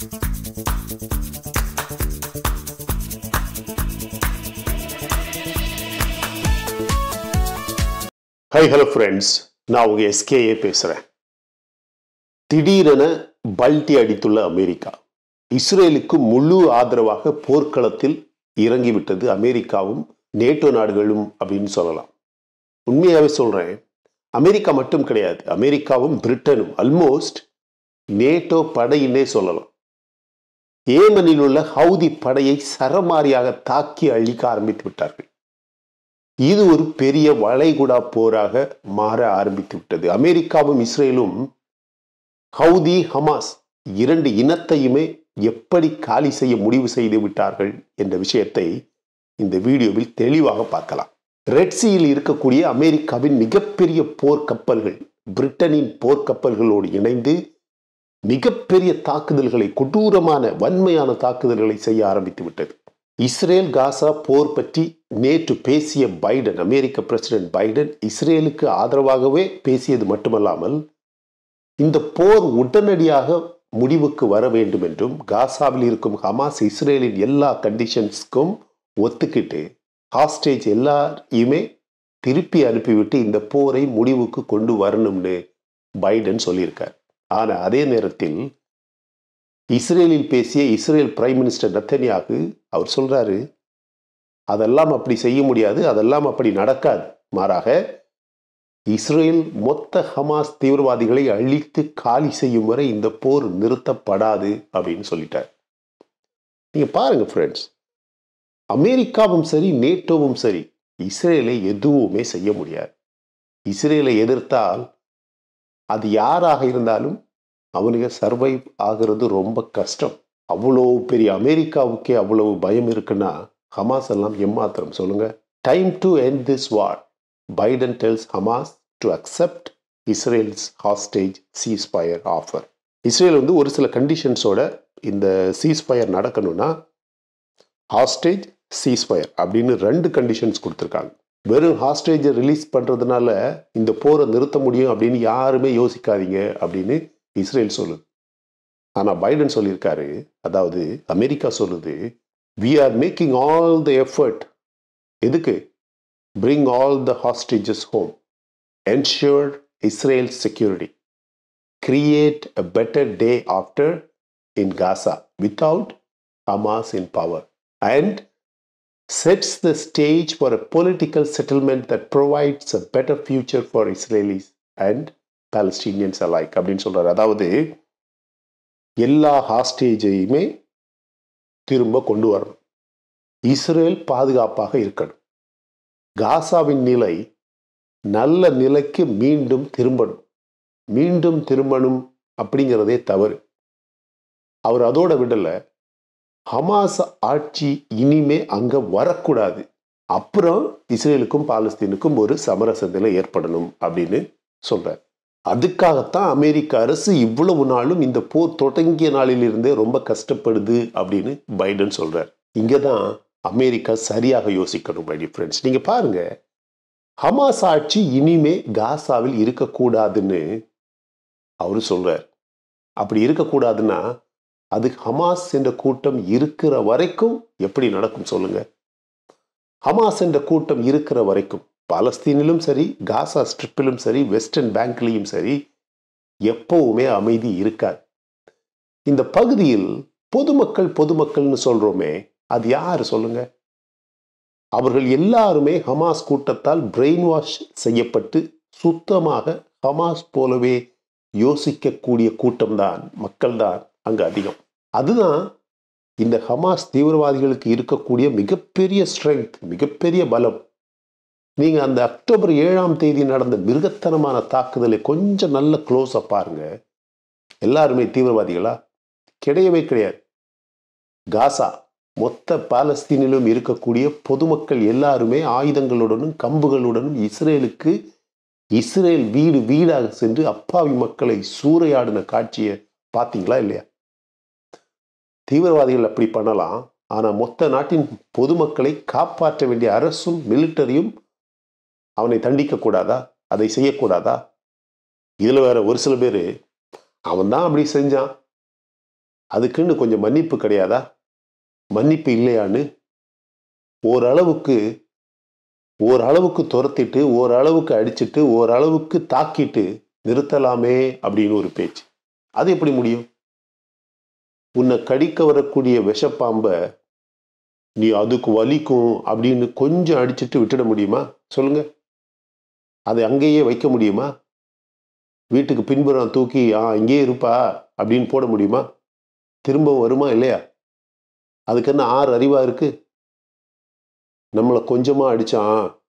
High hello friends நான் உங்க SKA பேசுறேன். திடீரென பல்டி அடித்துள்ள அமெரிக்கா. இஸ்ரேலுக்கு முழு ஆதரவாக போர்க்களத்தில் இறங்கிவிட்டது அமெரிக்காவும் நேட்டோ நாடுகளும் அப்படின்னு சொல்லலாம். உண்மையாகவே சொல்றேன் அமெரிக்கா மட்டும் கிடையாது அமெரிக்காவும் பிரிட்டனும் அல்மோஸ்ட் நேட்டோ படையினே சொல்லலாம். ஏமனில் உள்ள ஹவுதி படையை சரமாரியாக தாக்கி அழிக்க ஆரம்பித்து விட்டார்கள். இது ஒரு பெரிய வளைகுடா போராக மாற ஆரம்பித்து விட்டது. அமெரிக்காவும் இஸ்ரேலும் ஹவுதி ஹமாஸ் இரண்டு இனத்தையுமே எப்படி காலி செய்ய முடிவு செய்து விட்டார்கள் என்ற விஷயத்தை இந்த வீடியோவில் தெளிவாக பார்க்கலாம். ரெட்சியில் இருக்கக்கூடிய அமெரிக்காவின் மிகப்பெரிய போர்க்கப்பல்கள் பிரிட்டனின் போர்க்கப்பல்களோடு இணைந்து மிகப்பெரிய தாக்குதல்களை கொடூரமான வன்மையான தாக்குதல்களை செய்ய ஆரம்பித்து விட்டது. இஸ்ரேல் காசா போர் பற்றி நேற்று பேசிய பைடன் அமெரிக்க பிரசிடென்ட் பைடன் இஸ்ரேலுக்கு ஆதரவாகவே பேசியது மட்டுமல்லாமல் இந்த போர் உடனடியாக முடிவுக்கு வர வேண்டும் என்றும் காசாவில் இருக்கும் ஹமாஸ் இஸ்ரேலின் எல்லா கண்டிஷன்ஸ்க்கும் ஒத்துக்கிட்டு ஹாஸ்டேஜ் எல்லாரையுமே திருப்பி அனுப்பிவிட்டு இந்த போரை முடிவுக்கு கொண்டு வரணும்னு பைடன் சொல்லியிருக்கார். ஆனால் அதே நேரத்தில் இஸ்ரேலில் பேசிய இஸ்ரேல் பிரைம் மினிஸ்டர் நத்தன்யாகு அவர் சொல்கிறாரு அதெல்லாம் அப்படி செய்ய முடியாது அதெல்லாம் அப்படி நடக்காது. மாறாக இஸ்ரேல் மொத்த ஹமாஸ் தீவிரவாதிகளை அழித்து காலி செய்யும் வரை இந்த போர் நிறுத்தப்படாது அப்படின்னு சொல்லிட்டார். நீங்கள் பாருங்கள் ஃப்ரெண்ட்ஸ் அமெரிக்காவும் சரி நேட்டோவும் சரி இஸ்ரேலை எதுவுமே செய்ய முடியாது. இஸ்ரேலை எதிர்த்தால் அது யாராக இருந்தாலும் அவனுக்கு சர்வைவ் ஆகிறது ரொம்ப கஷ்டம். அவ்வளோ பெரிய அமெரிக்காவுக்கே அவ்வளவு பயம் இருக்குன்னா ஹமாஸ் எல்லாம் எம்மாத்திரம் சொல்லுங்க. Time to end this war Biden tells Hamas to accept Israel's hostage ceasefire offer Israel வந்து ஒரு சில கண்டிஷன்ஸோட இந்த சீஸ்பயர் நடக்கணும்னா ஹாஸ்டேஜ் சீஸ்பயர் அப்படின்னு ரெண்டு கண்டிஷன்ஸ் கொடுத்துருக்காங்க. வெறும் ஹாஸ்டேஜை ரிலீஸ் பண்ணுறதுனால இந்த போரை நிறுத்த முடியும் அப்படின்னு யாருமே யோசிக்காதீங்க அப்படின்னு இஸ்ரேல் சொல்லுது. ஆனால் பைடன் சொல்லியிருக்காரு. அதாவது அமெரிக்கா சொல்லுது we are making all the effort எதுக்கு? Bring all the hostages home ensure Israel security create a better day after in Gaza without Hamas in power and sets the stage for a political settlement that provides a better future for Israelis and Palestinians alike அப்படின்னு சொல்கிறார் அதாவது எல்லா ஹாஸ்டேஜையுமே திரும்ப கொண்டு வரணும். Israel பாதுகாப்பாக இருக்கணும். காசாவின் நிலை நல்ல நிலைக்கு மீண்டும் திரும்பணும். மீண்டும் திரும்பணும் அப்படிங்கிறதே தவறு. அவர் அதோட விடலை ஹமாஸ் ஆட்சி இனிமே அங்கே வரக்கூடாது. அப்புறம் இஸ்ரேலுக்கும் பாலஸ்தீனுக்கும் ஒரு சமரச நிலை ஏற்படணும் அப்படின்னு சொல்கிறார் அதுக்காகத்தான் அமெரிக்க அரசு இவ்வளவு நாளும் இந்த போர் தொடங்கிய நாளிலிருந்தே ரொம்ப கஷ்டப்படுது அப்படின்னு பைடன் சொல்கிறேன் இங்கே தான் அமெரிக்கா சரியாக யோசிக்கணும் மை ஃப்ரெண்ட்ஸ் நீங்கள் பாருங்கள் ஹமாஸ் ஆட்சி இனிமே காசாவில் இருக்கக்கூடாதுன்னு அவர் சொல்கிறார் அப்படி இருக்கக்கூடாதுன்னா அது ஹமாஸ் என்ற கூட்டம் இருக்கிற வரைக்கும் எப்படி நடக்கும் சொல்லுங்க? ஹமாஸ் என்ற கூட்டம் இருக்கிற வரைக்கும் பாலஸ்தீனிலும் சரி காசா ஸ்ட்ரிப்பிலும் சரி வெஸ்டர்ன் பேங்க்லேயும் சரி எப்பவுமே அமைதி இருக்காது. இந்த பகுதியில் பொதுமக்கள் பொதுமக்கள்னு சொல்றோமே அது யார் சொல்லுங்க? அவர்கள் எல்லாருமே ஹமாஸ் கூட்டத்தால் பிரெயின் வாஷ் செய்யப்பட்டு சுத்தமாக ஹமாஸ் போலவே யோசிக்கக்கூடிய கூட்டம்தான் மக்கள்தான். அங்கே அதிகம். அதுதான் இந்த ஹமாஸ் தீவிரவாதிகளுக்கு இருக்கக்கூடிய மிகப்பெரிய ஸ்ட்ரென்த் மிகப்பெரிய பலம். நீங்க அந்த அக்டோபர் ஏழாம் தேதி நடந்த மிருகத்தனமான தாக்குதலை கொஞ்சம் நல்ல க்ளோஸாக பாருங்க. எல்லாருமே தீவிரவாதிகளா? கிடையவே கிடையாது. காசா மொத்த பாலஸ்தீனிலும் இருக்கக்கூடிய பொதுமக்கள் எல்லாருமே ஆயுதங்களுடனும் கம்புகளுடனும் இஸ்ரேலுக்கு இஸ்ரேல் வீடு வீடாக சென்று அப்பாவி மக்களை சூறையாடின காட்சியை பார்த்தீங்களா இல்லையா? தீவிரவாதிகள் அப்படி பண்ணலாம். ஆனால் மொத்த நாட்டின் பொதுமக்களை காப்பாற்ற வேண்டிய அரசும் மிலிட்டரியும் அவனை தண்டிக்க கூடாதா? அதை செய்யக்கூடாதா? இதில் வேற ஒரு சில பேர் அவன் தான் அப்படி செஞ்சான். அதுக்குன்னு கொஞ்சம் மன்னிப்பு கிடையாதா? மன்னிப்பு இல்லையான்னு? ஓரளவுக்கு ஓரளவுக்கு துரத்திட்டு ஓரளவுக்கு அடிச்சிட்டு ஓரளவுக்கு தாக்கிட்டு நிறுத்தலாமே அப்படின்னு ஒரு பேச்சு. அது எப்படி முடியும்? உன்னை கடிக்க வரக்கூடிய விஷப்பாம்பை நீ அதுக்கு வலிக்கும் அப்படின்னு கொஞ்சம் அடிச்சுட்டு விட்டுட முடியுமா? சொல்லுங்க. அதை அங்கேயே வைக்க முடியுமா? வீட்டுக்கு பின்புறம் தூக்கி ஆ இங்கேயே இருப்பா அப்படின்னு போட முடியுமா? திரும்ப வருமா இல்லையா? அதுக்கு என்ன ஆறு அறிவா இருக்கு? நம்மளை கொஞ்சமா அடிச்சான்.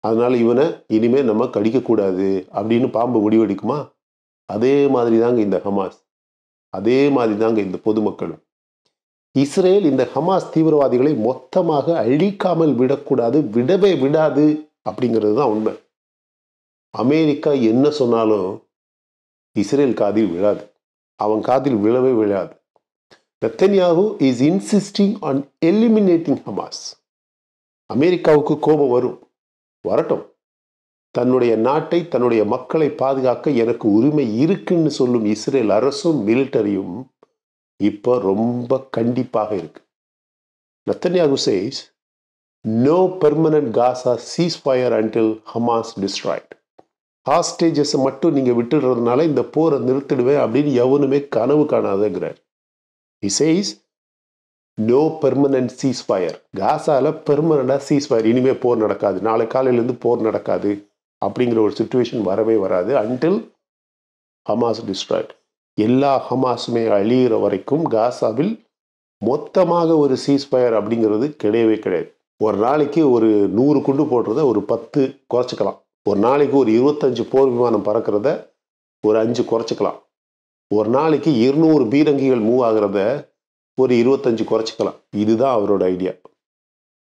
அதனால இவனை இனிமே நம்ம கடிக்கக்கூடாது அப்படின்னு பாம்பு முடிவெடுக்குமா? அதே மாதிரி தாங்க இந்த ஹமாஸ். அதே மாதிரி தாங்க இந்த பொதுமக்களும். இஸ்ரேல் இந்த ஹமாஸ் தீவிரவாதிகளை மொத்தமாக அழிக்காமல் விடக்கூடாது விடவே விடாது அப்படிங்கிறது தான் உண்மை. அமெரிக்கா என்ன சொன்னாலும் இஸ்ரேல் காதில் விழாது. அவன் காதில் விழவே விழாது. Netanyahu is insisting on eliminating Hamas அமெரிக்காவுக்கு கோபம் வரும். வரட்டும். தன்னுடைய நாட்டை தன்னுடைய மக்களை பாதுகாக்க எனக்கு உரிமை இருக்குன்னு சொல்லும் இஸ்ரேல் அரசும் மிலிட்டரியும் இப்போ ரொம்ப கண்டிப்பாக இருக்கு. Netanyahu says no permanent Gaza ceasefire until Hamas destroyed ஹாஸ்டேஜஸை மட்டும் நீங்கள் விட்டுடுறதுனால இந்த போரை நிறுத்திடுவேன் அப்படின்னு எவனுமே கனவு காணாதங்கிறார். இசேஸ் நோ பெர்மனன்ட் சீஸ் ஃபயர் காசாவில் பெர்மனண்டாக சீஸ் ஃபயர் இனிமேல் போர் நடக்காது. நாளை காலையிலேருந்து போர் நடக்காது. அப்படிங்கிற ஒரு சுச்சுவேஷன் வரவே வராது அன்டில் ஹமாஸ் டிஸ்ட்ராய்ட் எல்லா ஹமாஸுமே அழியிற வரைக்கும் காசாவில் மொத்தமாக ஒரு சீஸ்ஃபயர் அப்படிங்கிறது கிடையவே கிடையாது. ஒரு நாளைக்கு ஒரு நூறு குண்டு போடுறத ஒரு பத்து குறைச்சிக்கலாம். ஒரு நாளைக்கு ஒரு இருபத்தஞ்சு போர் விமானம் பறக்கிறத ஒரு அஞ்சு குறைச்சிக்கலாம். ஒரு நாளைக்கு இருநூறு பீரங்கிகள் மூவ் ஆகிறத ஒரு இருபத்தஞ்சு குறைச்சிக்கலாம். இதுதான் அவரோட ஐடியா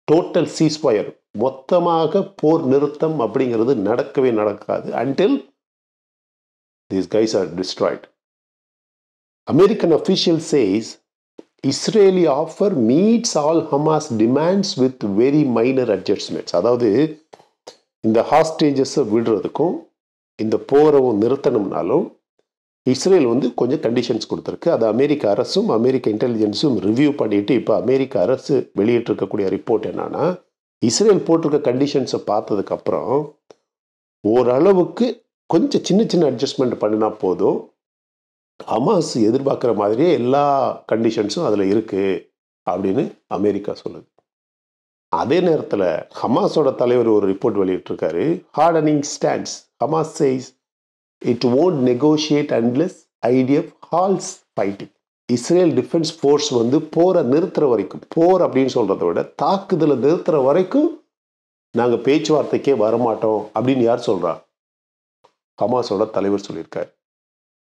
டோட்டல் சீஸ்பயர் மொத்தமாக போர் நிறுத்தம் அப்படிங்கிறது நடக்கவே நடக்காது until these guys are destroyed American official says Israeli offer meets all Hamas demands with very minor adjustments அதாவது இந்த ஹாஸ்டேஜஸை விடுறதுக்கும் இந்த போரவும் நிறுத்தணும்னாலும் இஸ்ரேல் வந்து கொஞ்சம் கண்டிஷன்ஸ் கொடுத்துருக்கு. அது அமெரிக்க அரசும் அமெரிக்க இன்டெலிஜென்ஸும் ரிவ்யூ பண்ணிட்டு இப்போ அமெரிக்க அரசு வெளியிட்டிருக்கக்கூடிய ரிப்போர்ட் என்னன்னா இஸ்ரேல் போட்டிருக்க கண்டிஷன்ஸை பார்த்ததுக்கப்புறம் ஓரளவுக்கு கொஞ்சம் சின்ன சின்ன அட்ஜஸ்ட்மெண்ட் பண்ணினா போதும். ஹமாஸ் எதிர்பார்க்குற மாதிரியே எல்லா கண்டிஷன்ஸும் அதில் இருக்குது அப்படின்னு அமெரிக்கா சொல்லுது. அதே நேரத்தில் ஹமாஸோட தலைவர் ஒரு ரிப்போர்ட் வெளியிட்டிருக்காரு. Hardening stands Hamas says it won't negotiate unless IDF halts fighting Israel defence force வந்து போரை நிறுத்துற வரைக்கும் போர் அப்படின்னு சொல்கிறத விட தாக்குதலை நிறுத்துற வரைக்கும் நாங்கள் பேச்சுவார்த்தைக்கே வரமாட்டோம் அப்படின்னு யார் சொல்கிறா ஹமாஸோட தலைவர் சொல்லியிருக்காரு.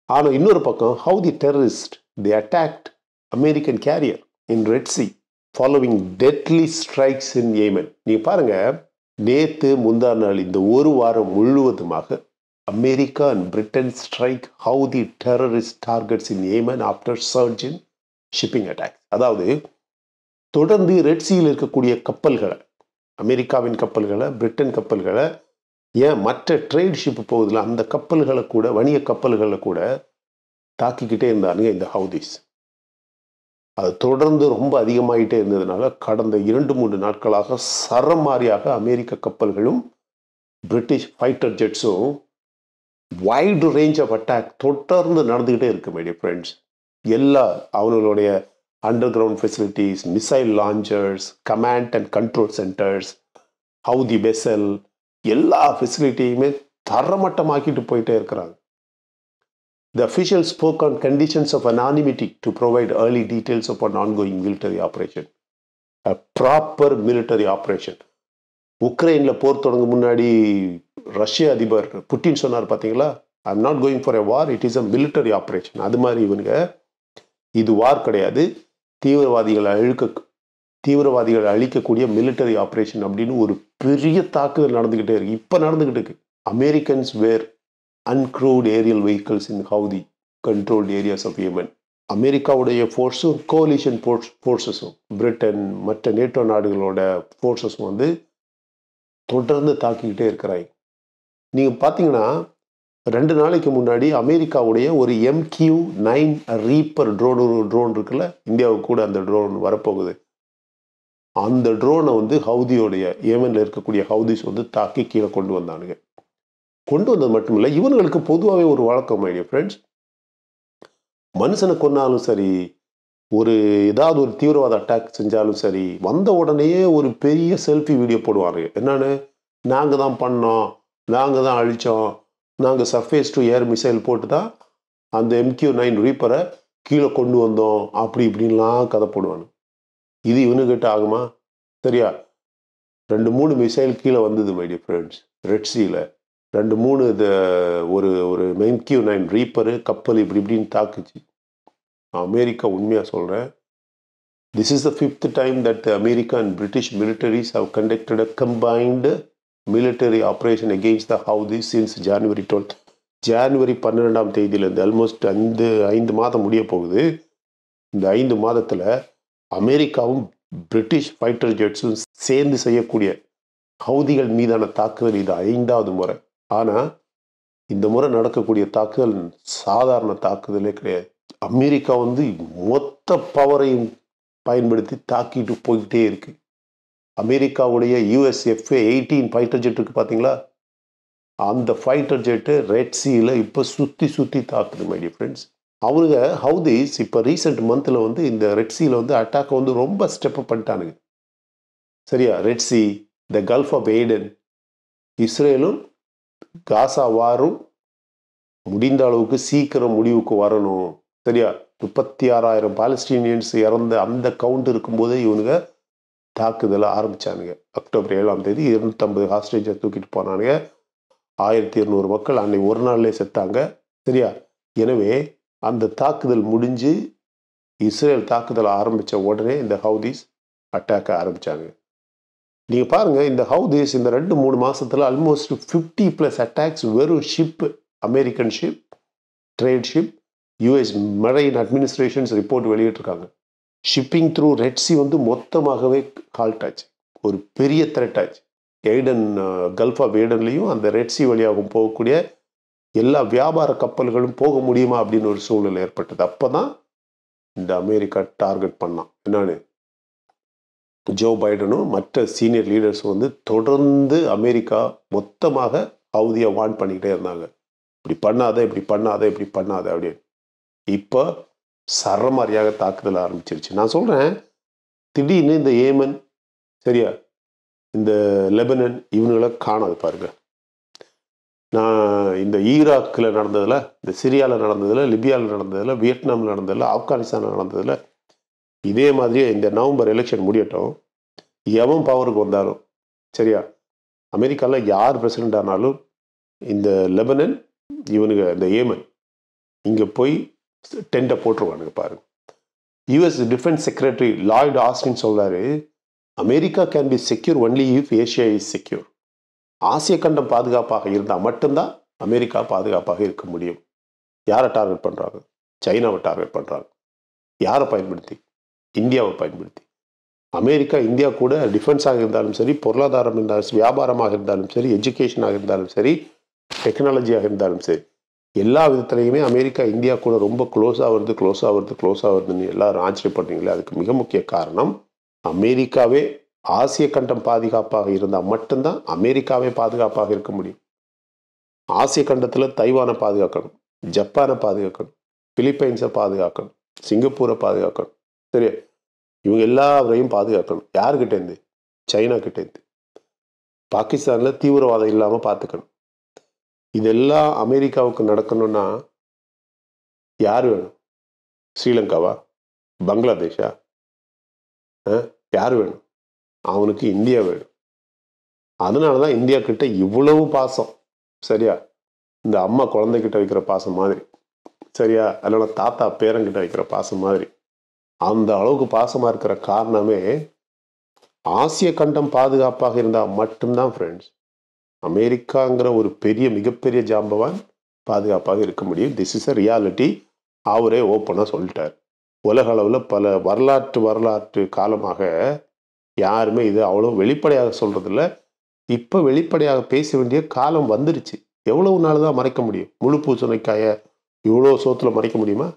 ஆனால் இன்னொரு பக்கம் Houthi terrorist the attacked American carrier in Red Sea following deadly strikes in Yemen நீங்கள் பாருங்க நேற்று முந்தா நாள் இந்த ஒரு வாரம் முழுவதுமாக America and Britain strike Houthi terrorist targets in Yemen after surge in shipping attack அதாவது தொடர்ந்து ரெட்சியில் இருக்கக்கூடிய கப்பல்களை அமெரிக்காவின் கப்பல்களை பிரிட்டன் கப்பல்களை ஏன் மற்ற ட்ரேட் ஷிப் போகுதுல அந்த கப்பல்களை கூட வணிக கப்பல்களை கூட தாக்கிக்கிட்டே இருந்தானுங்க இந்த ஹவுதிஸ் அது தொடர்ந்து ரொம்ப அதிகமாகிட்டே இருந்ததுனால கடந்த இரண்டு மூன்று நாட்களாக சரமாரியாக அமெரிக்க கப்பல்களும் பிரிட்டிஷ் ஃபைட்டர் ஜெட்ஸும் வைடு ரேஞ்ச் ஆஃப் அட்டாக் தொடர்ந்து நடந்துக்கிட்டே இருக்கு மைடிய ஃப்ரெண்ட்ஸ் எல்லா அவங்களுடைய underground facilities missile launchers command and control centres Houthi vessel எல்லா ஃபெசிலிட்டியுமே தரமட்டமாக்கிட்டு போயிட்டே இருக்கிறாங்க The official spoke on conditions of anonymity to provide early details of an ongoing military operation. A proper military operation. உக்ரைனில் போர் தொடங்க முன்னாடி ரஷ்ய அதிபர் புட்டின் சொன்னார் பார்த்தீங்களா I am not going for a war it is a military operation அது மாதிரி இவனுங்க இது வார் கிடையாது. தீவிரவாதிகளை அழுக்க தீவிரவாதிகளை அழிக்கக்கூடிய மிலிட்டரி ஆப்ரேஷன் அப்படின்னு ஒரு பெரிய தாக்குதல் நடந்துக்கிட்டே இருக்கு. இப்போ நடந்துக்கிட்டு இருக்கு. Americans were uncrewed aerial vehicles in Houthi controlled areas of Yemen. அமெரிக்காவுடைய ஃபோர்ஸும் கோலிஷன் ஃபோர்ஸ் ஃபோர்ஸஸும் பிரிட்டன் மற்ற நேட்டோ நாடுகளோட ஃபோர்ஸஸும் வந்து தொடர்ந்து தாக்கிக்கிட்டே இருக்கிறாங்க நீங்கள் பார்த்தீங்கன்னா ரெண்டு நாளைக்கு முன்னாடி அமெரிக்காவுடைய ஒரு எம்கியூ நைன் ரீப்பர் ட்ரோன் ஒரு ட்ரோன் இருக்குல்ல இந்தியாவுக்கு கூட அந்த ட்ரோன் வரப்போகுது. அந்த ட்ரோனை வந்து ஹவுதியோடைய ஏமனில் இருக்கக்கூடிய ஹவுதிஸ் வந்து தாக்கி கீழே கொண்டு வந்தானுங்க. கொண்டு வந்தது மட்டும் இல்லை இவங்களுக்கு பொதுவாகவே ஒரு வழக்கம் ஐடியா ஃப்ரெண்ட்ஸ் மனுஷனை கொன்னாலும் சரி ஒரு ஏதாவது ஒரு தீவிரவாத அட்டாக் செஞ்சாலும் சரி வந்த உடனேயே ஒரு பெரிய செல்ஃபி வீடியோ போடுவாங்க என்னன்னு? நாங்கள் தான் பண்ணோம். நாங்கள் தான் அழித்தோம் நாங்கள் சர்ஃபேஸ் டு ஏர் மிசைல் போட்டு தான் அந்த எம்கியூ நைன் ரீப்பரை கீழே கொண்டு வந்தோம். அப்படி இப்படின்லாம் கதை போடுவானு இது இவனுக்கிட்ட ஆகுமா? சரியா? ரெண்டு மூணு மிசைல் கீழே வந்தது மைடிய ஃப்ரெண்ட்ஸ் ரெட் சீல ரெண்டு மூணு இது ஒரு ஒரு மெம்கியூ நைன் ரீப்பரு கப்பல் இப்படி இப்படின்னு தாக்குச்சு. அமெரிக்கா உண்மையாக சொல்கிறேன் this is the fifth time that America and British militaries have conducted a combined military operation against the Houthi since January twelfth January பன்னிரெண்டாம் தேதியிலேருந்து ஆல்மோஸ்ட் ஐந்து ஐந்து மாதம் முடிய போகுது. இந்த ஐந்து மாதத்தில் அமெரிக்காவும் பிரிட்டிஷ் ஃபைட்டர் ஜெட்ஸும் சேர்ந்து செய்யக்கூடிய ஹவுதிகள் மீதான தாக்குதல் இது ஐந்தாவது முறை. ஆனால் இந்த முறை நடக்கக்கூடிய தாக்குதல் சாதாரண தாக்குதலே கிடையாது. அமெரிக்கா வந்து மொத்த பவரையும் பயன்படுத்தி தாக்கிட்டு போய்கிட்டே இருக்குது அமெரிக்காவுடைய யூஎஸ்எஃப்ஏ எயிட்டீன் ஃபைட்டர் ஜெட் இருக்குது பார்த்தீங்களா அந்த ஃபைட்டர் ஜெட்டு ரெட் சீல இப்போ சுற்றி சுற்றி தாக்குது மை டியர் ஃப்ரெண்ட்ஸ் அவனுங்க ஹவுதிஸ் இப்போ ரீசெண்ட் மந்தில் வந்து இந்த ரெட் சீல வந்து அட்டாக்கை வந்து ரொம்ப ஸ்டெப் பண்ணிட்டானுங்க. சரியா? Red Sea the Gulf of Aden இஸ்ரேலும் காசா வாரும். முடிந்த அளவுக்கு சீக்கிரம் முடிவுக்கு வரணும். சரியா? முப்பத்தி ஆறாயிரம் பாலஸ்டீனியன்ஸ் இறந்த அந்த கவுண்ட் இருக்கும்போதே இவனுங்க தாக்குதலை ஆரம்பித்தானுங்க அக்டோபர் ஏழாம் தேதி இருநூத்தம்பது ஹாஸ்டேஜை தூக்கிட்டு போனானுங்க. ஆயிரத்தி இருநூறு மக்கள் அன்னைக்கு ஒரு நாள்லேயே செத்தாங்க. சரியா? எனவே அந்த தாக்குதல் முடிஞ்சு இஸ்ரேல் தாக்குதல் ஆரம்பித்த உடனே இந்த ஹவுதீஸ் அட்டாக்க ஆரம்பித்தாங்க நீங்கள் பாருங்கள் இந்த ஹவுதீஸ் இந்த ரெண்டு மூணு மாதத்தில் ஆல்மோஸ்ட் ஃபிஃப்டி ப்ளஸ் அட்டாக்ஸ் வெறும் ship American ship trade ship US marine administrations report வெளியிட்டிருக்காங்க. ஷிப்பிங் த்ரூ ரெட்ஸி வந்து மொத்தமாகவே ஹால்ட் ஆச்சு. ஒரு பெரிய த்ரெட் ஆச்சு. எய்டன் கல்ஃப் ஆஃப் எய்டன்லேயும் அந்த ரெட்ஸி வழியாகவும் போகக்கூடிய எல்லா வியாபார கப்பல்களும் போக முடியுமா அப்படின்னு ஒரு சூழ்நிலை ஏற்பட்டது. அப்போ தான் இந்த அமெரிக்கா டார்கெட் பண்ணான். என்னன்னு? ஜோ பைடனும் மற்ற சீனியர் லீடர்ஸும் வந்து தொடர்ந்து அமெரிக்கா மொத்தமாக ஹவுதியை வான் பண்ணிக்கிட்டே இருந்தாங்க. இப்படி பண்ணாத இப்படி பண்ணாத இப்படி பண்ணாத அப்படின்னு. இப்போ சரமாரியாக தாக்குதல் ஆரம்பிச்சிருச்சு. நான் சொல்கிறேன் திடீர்னு இந்த ஏமன் சரியா இந்த லெபனன் இவனுங்களை காணாது பாருங்க. நான் இந்த ஈராக்கில் நடந்ததில் இந்த சிரியாவில் நடந்ததில் லிபியாவில் நடந்ததில் வியட்நாமில் நடந்ததில் ஆப்கானிஸ்தானில் நடந்ததில் இதே மாதிரியே இந்த நவம்பர் எலெக்ஷன் முடியட்டும். எவன் பவருக்கு வந்தாலும் சரியா அமெரிக்காவில் யார் பிரசிடெண்ட் ஆனாலும் இந்த லெபனன் இவனுங்க இந்த ஏமன் இங்கே போய் டென்ட்டை போட்டுருவானுங்க பாருங்க. US defence secretary Lloyd Austin சொல்கிறாரு America can be secure only if Asia is secure ஆசிய கண்டம் பாதுகாப்பாக இருந்தால் மட்டும்தான் அமெரிக்கா பாதுகாப்பாக இருக்க முடியும். யாரை டார்கெட் பண்ணுறாங்க சைனாவை டார்கெட் பண்ணுறாங்க யாரை பயன்படுத்தி? இந்தியாவை பயன்படுத்தி. அமெரிக்கா இந்தியா கூட டிஃபென்ஸாக இருந்தாலும் சரி பொருளாதாரம் இருந்தாலும் சரி வியாபாரமாக இருந்தாலும் சரி எஜுகேஷனாக இருந்தாலும் சரி டெக்னாலஜியாக இருந்தாலும் சரி எல்லா விதத்துலையுமே அமெரிக்கா இந்தியா கூட ரொம்ப க்ளோஸாக வருது க்ளோஸாக வருது க்ளோஸாக வருதுன்னு எல்லாரும் ஆச்சரியப்படுறீங்களே அதுக்கு மிக முக்கிய காரணம் அமெரிக்காவே ஆசிய கண்டம் பாதுகாப்பாக இருந்தால் மட்டும்தான் அமெரிக்காவே பாதுகாப்பாக இருக்க முடியும். ஆசிய கண்டத்தில் தைவானை பாதுகாக்கணும் ஜப்பானை பாதுகாக்கணும் பிலிப்பைன்ஸை பாதுகாக்கணும் சிங்கப்பூரை பாதுகாக்கணும் சரி இவங்க எல்லாரையும் பாதுகாக்கணும். யாருக்கிட்டேருந்து சைனா கிட்டேருந்து பாகிஸ்தானில் தீவிரவாதம் இல்லாமல் பார்த்துக்கணும் இதெல்லாம் அமெரிக்காவுக்கு நடக்கணும்னா யார் வேணும்? ஸ்ரீலங்காவா? பங்களாதேஷா? யார் வேணும்? அவனுக்கு இந்தியா வேணும். அதனால தான் இந்தியா கிட்ட இவ்வளவு பாசம். சரியா? இந்த அம்மா குழந்தைகிட்ட வைக்கிற பாசம் மாதிரி. சரியா? அதனால தாத்தா பேரங்கிட்ட வைக்கிற பாசம் மாதிரி. அந்த அளவுக்கு பாசமாக இருக்கிற காரணமே ஆசிய கண்டம் பாதுகாப்பாக இருந்தால் மட்டும்தான் ஃப்ரெண்ட்ஸ் அமெரிக்காங்கிற ஒரு பெரிய மிகப்பெரிய ஜாம்பவான் பாதுகாப்பாக இருக்க முடியும். திஸ் இஸ் அ ரியாலிட்டி அவரே ஓப்பனாக சொல்லிட்டார். உலக அளவில் பல வரலாற்று வரலாற்று காலமாக யாருமே இது அவ்வளோ வெளிப்படையாக சொல்கிறதில்ல இப்போ வெளிப்படையாக பேச வேண்டிய காலம் வந்துருச்சு. எவ்வளவு நாள் தான் மறைக்க முடியும்? முழு பூசணைக்காய இவ்வளோ சோத்தில் மறைக்க முடியுமா?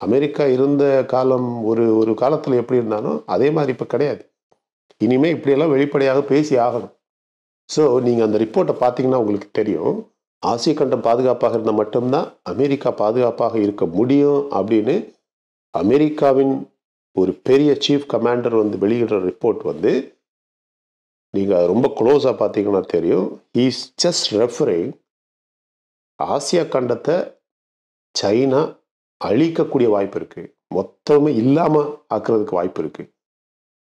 அமெரிக்கா இருந்த காலம் ஒரு ஒரு காலத்தில் எப்படி இருந்தானோ அதே மாதிரி இப்போ கிடையாது. இனிமேல் இப்படியெல்லாம் வெளிப்படையாக பேசி ஆகணும். ஸோ நீங்கள் அந்த ரிப்போர்ட்டை பார்த்தீங்கன்னா உங்களுக்கு தெரியும். ஆசிய கண்டம் பாதுகாப்பாக இருந்தால் மட்டும்தான் அமெரிக்கா பாதுகாப்பாக இருக்க முடியும் அப்படின்னு அமெரிக்காவின் ஒரு பெரிய சீஃப் கமாண்டர் வந்து வெளியிடுற ரிப்போர்ட் வந்து நீங்கள் ரொம்ப க்ளோஸாக பார்த்தீங்கன்னா தெரியும். இஸ் ஜஸ்ட் ரெஃபரிங் ஆசியா கண்டத்தை சைனா அழிக்கக்கூடிய வாய்ப்பு இருக்குது மொத்தமே இல்லாமல் ஆக்குறதுக்கு வாய்ப்பு இருக்குது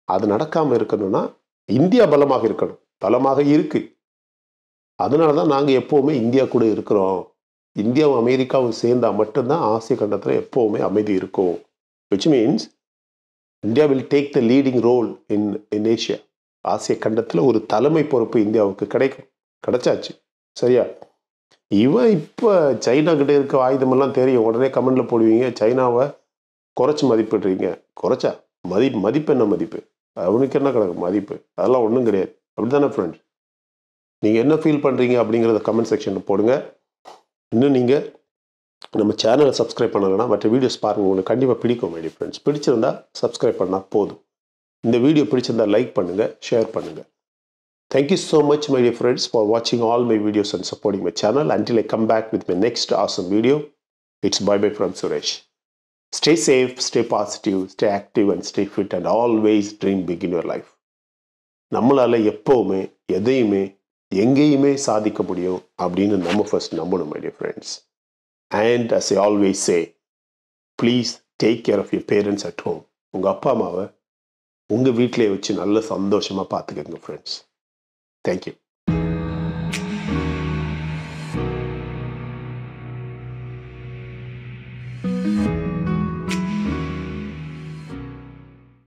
அது நடக்காமல் இருக்கணும்னா இந்தியா பலமாக இருக்கணும். பலமாக இருக்கு. அதனால தான் நாங்கள் எப்போவுமே இந்தியா கூட இருக்கிறோம். இந்தியாவும் அமெரிக்காவும் சேர்ந்தால் மட்டும்தான் ஆசிய கண்டத்தில் எப்போவுமே அமைதி இருக்கும். Which means India will take the leading role in in Asia ஆசிய கண்டத்தில் ஒரு தலைமை பொறுப்பு இந்தியாவுக்கு கிடைக்கும். கிடைச்சாச்சு. சரியா? இவன் இப்போ சைனா கிட்டே இருக்க ஆயுதமெல்லாம் தெரியும். உடனே கமெண்டில் போடுவீங்க. சைனாவை குறைச்சி மதிப்பிடுறீங்க. குறைச்சா? மதி மதிப்பு என்ன மதிப்பு? அவனுக்கு என்ன கிடக்கு? மதிப்பு. அதெல்லாம் ஒன்றும் கிடையாது. அப்படி தானே ஃப்ரெண்ட் நீங்கள் என்ன ஃபீல் பண்ணுறீங்க அப்படிங்கிறத கமெண்ட் செக்ஷனில் போடுங்க இன்னும் நீங்கள் நம்ம சேனலை சப்ஸ்கிரைப் பண்ணலைன்னா மற்ற வீடியோஸ் பாருங்கள் உங்களுக்கு கண்டிப்பாக பிடிக்கும் மைடி ஃப்ரெண்ட்ஸ் பிடிச்சிருந்தா சப்ஸ்கிரைப் பண்ணால் போதும் இந்த வீடியோ பிடிச்சிருந்தால் லைக் பண்ணுங்கள் ஷேர் பண்ணுங்கள் thank you so much my dear friends for வாட்சிங் all my videos and supporting my channel until I come back with my next awesome video it's bye bye from Suresh stay safe stay positive stay active and stay fit and always dream big in your life நம்மளால் எப்போவுமே எதையுமே எங்கேயுமே சாதிக்க முடியும் அப்படின்னு நம்ம first நம்பணும் my dear friends and as I always say please take care of your parents at home உங்கள் அப்பா அம்மாவை உங்கள் வீட்டிலே வச்சு நல்ல சந்தோஷமாக பார்த்துக்கங்க ஃப்ரெண்ட்ஸ் தேங்க்யூ.